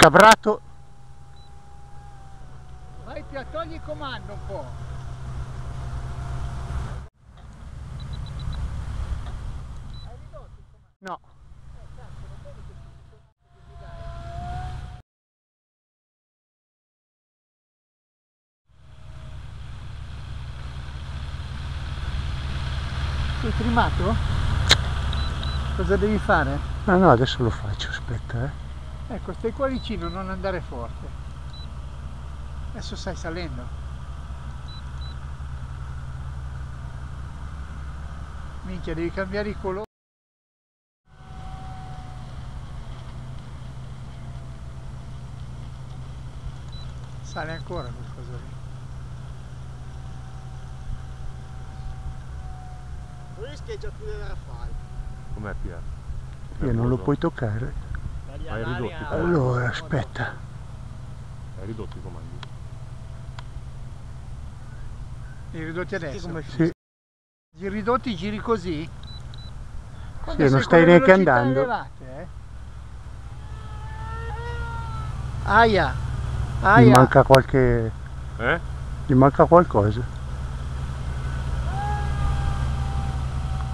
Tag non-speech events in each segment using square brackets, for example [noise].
Cabrato. Vai più, togli il comando un po'. Hai ridotto il comando? No. Eh? Sei trimato? Cosa devi fare? No, no, adesso lo faccio, aspetta, eh. Ecco, stai qua vicino, non andare forte. Adesso stai salendo. Minchia, devi cambiare i colori. Sale ancora qualcosa lì. Lui scheggia più da fare. Com'è Pier? Io non lo puoi toccare. Hai ridotti i comandi? Allora, aspetta. Hai ridotto i comandi? Li ridotti adesso? come Sì, Li ridotti giri così? non sei stai con le neanche andando. elevate, eh? Aia! gli Aia! manca qualche... Eh? gli manca qualcosa.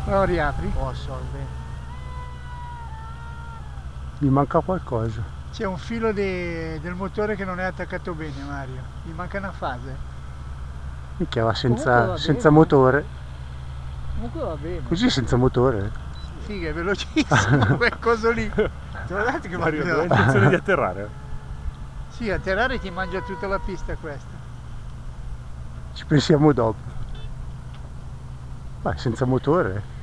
Lo riapri? Posso, bene. Gli manca qualcosa. C'è un filo de- del motore che non è attaccato bene Mario. Gli manca una fase. Minchia va senza, va senza motore. Comunque va bene. Così senza motore. Figa, è velocissimo [laughs] quel coso lì. Te l'ho detto che Mario, hai intenzione di atterrare? Sì, atterrare ti mangia tutta la pista questa. Ci pensiamo dopo. Vai, senza motore.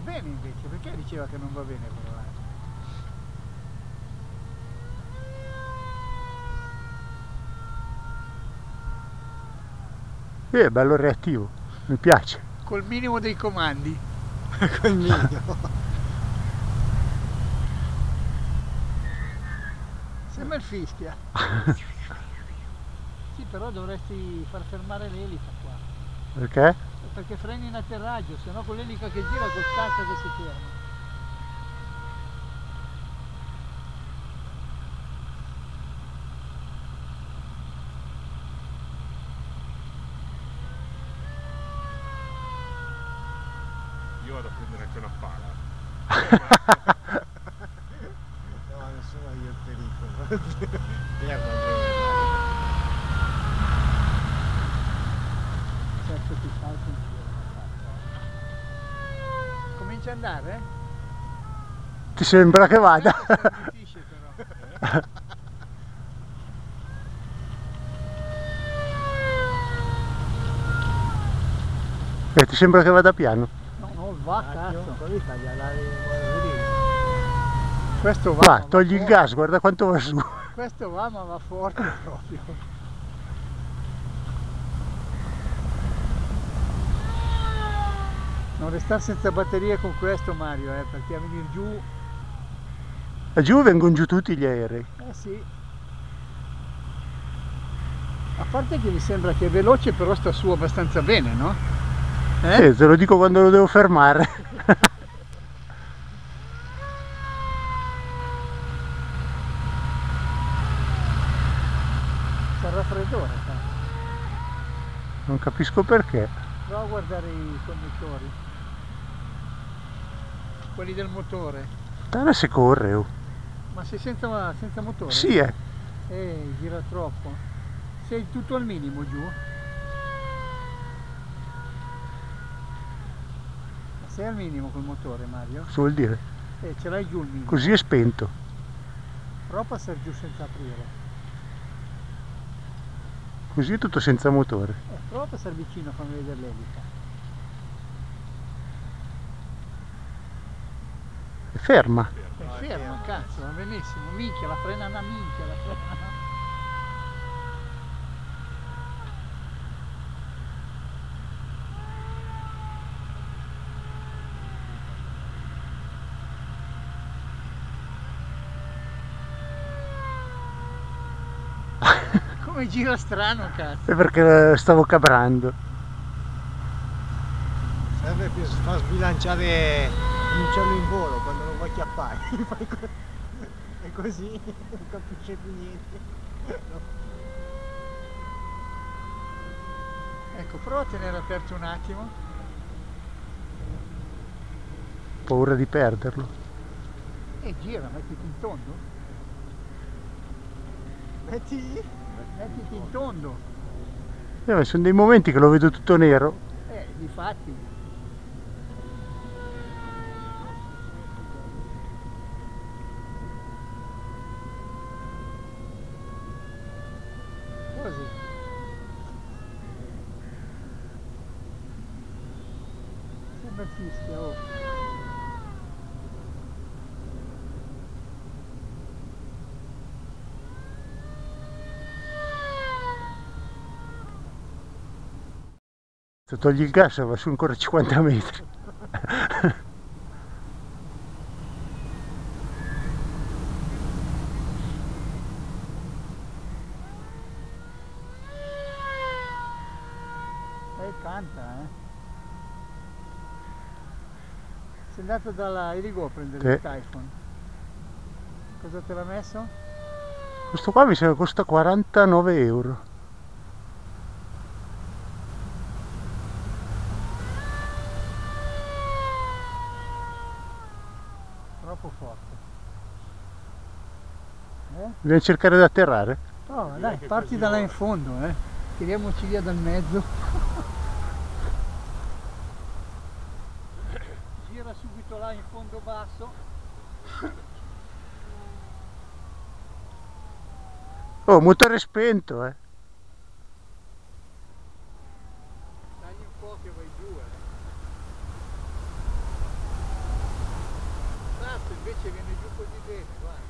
Va bene invece, perché diceva che non va bene quello là? Eh, è bello reattivo. Mi piace. Col minimo dei comandi. [laughs] Col minimo. Sembra il fischia. [laughs] Sì, però dovresti far fermare l'elica qua. Perché? Perché freni in atterraggio, se no con l'elica che gira cazzo che si ferma. Io vado a prendere anche una pala. [laughs] No, non sono io il pericolo. [laughs] andare? eh? Ti sembra che vada? Starnutisce però. Eh, ti sembra che vada piano? No, no, va cazzo. Taglia l'aria, vedi? Questo va. Va, togli il gas, guarda quanto va su. Questo va ma va forte proprio. Non restare senza batterie con questo Mario, eh, perché a venire giù, A giù vengono giù tutti gli aerei. eh sì. A parte che mi sembra che è veloce però sta su abbastanza bene, no? Eh? Eh, te lo dico quando lo devo fermare. [laughs] C'è il raffreddore, cazzo. Non capisco perché. Prova a guardare i connettori. Quelli del motore. Guarda se corre, oh. Ma sei senza, senza motore? Sì, eh. Eh, gira troppo. Sei tutto al minimo giù? Ma sei al minimo col motore Mario? Cosa vuol dire? Eh, ce l'hai giù il minimo. Così è spento. Prova a passare giù senza aprire. Così è tutto senza motore. Eh, prova a passare vicino, fammi vedere l'elica. È ferma. È fermo, cazzo, va benissimo. Minchia, la frena una minchia, la frena. [laughs] Come gira strano, cazzo. È perché stavo cabrando. Serve per far sbilanciare un uccello in volo quando lo vuoi chiappare. [laughs] E [laughs] così non capisce più niente. Ecco, prova a tenere aperto un attimo. Paura di perderlo. E gira, mettiti in tondo. Metti Mettiti in tondo. Eh, sono dei momenti che lo vedo tutto nero. Eh, difatti. Così. Sembra fischia, oh. Se togli il gas va su ancora 50 metri. [laughs] Eh, canta, eh. Sei andato dalla Irigo a prendere il Typhon. Cosa te l'ha messo? Questo qua mi sembra costa 49 euro. Troppo forte. Eh? Dobbiamo cercare di atterrare. Oh, Direi dai, parti da là in fondo, eh. Tiriamoci via dal mezzo. Gira subito là in fondo basso. Oh, motore spento, eh. Dagli un po' che vai giù, eh. Invece viene giù così bene, guarda.